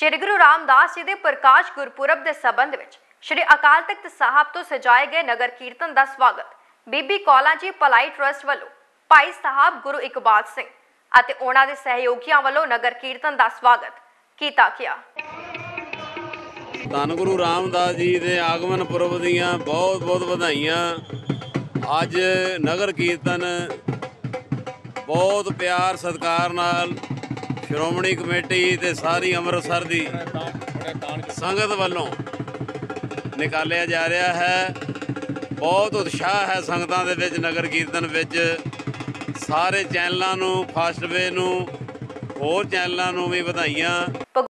ਸ਼੍ਰੀ ਗੁਰੂ ਰਾਮਦਾਸ ਜੀ ਦੇ ਪ੍ਰਕਾਸ਼ ਗੁਰਪੁਰਬ ਦੇ ਸਬੰਧ ਵਿੱਚ ਸ਼੍ਰੀ ਅਕਾਲ ਤਖਤ ਸਾਹਿਬ ਤੋਂ ਸਜਾਏ ਗਏ ਨਗਰ ਕੀਰਤਨ ਦਾ ਸਵਾਗਤ ਬੀਬੀ ਕੌਲਾਂ ਜੀ ਭਲਾਈ ਟਰਸਟ ਵੱਲੋਂ ਭਾਈ ਸਾਹਿਬ ਗੁਰੂ ਇਕਬਾਲ ਸਿੰਘ ਅਤੇ ਉਹਨਾਂ ਦੇ ਸਹਿਯੋਗੀਆਂ ਵੱਲੋਂ ਨਗਰ ਕੀਰਤਨ ਦਾ ਸਵਾਗਤ ਕੀਤਾ ਗਿਆ। ਧੰਨ ਗੁਰੂ ਰਾਮਦਾਸ ਜੀ ਦੇ ਆਗਮਨ ਪੁਰਬ ਦੀਆਂ ਬਹੁਤ ਬਹੁਤ ਵਧਾਈਆਂ। ਅੱਜ ਨਗਰ ਕੀਰਤਨ ਬਹੁਤ ਪਿਆਰ ਸਤਿਕਾਰ ਨਾਲ ਸ਼੍ਰੋਮਣੀ ਕਮੇਟੀ ਤੇ ਸਾਰੀ ਅੰਮ੍ਰਿਤਸਰ ਦੀ ਸੰਗਤ ਵੱਲੋਂ ਨਿਕਾਲਿਆ ਜਾ ਰਿਹਾ ਹੈ। ਬਹੁਤ ਉਤਸ਼ਾਹ ਹੈ ਸੰਗਤਾਂ ਦੇ ਵਿੱਚ, ਨਗਰ ਕੀਰਤਨ ਵਿੱਚ। ਸਾਰੇ ਚੈਨਲਾਂ ਨੂੰ ਫਾਸਟਵੇ ਨੂੰ, ਹੋਰ ਚੈਨਲਾਂ ਨੂੰ ਵੀ ਵਧਾਈਆਂ।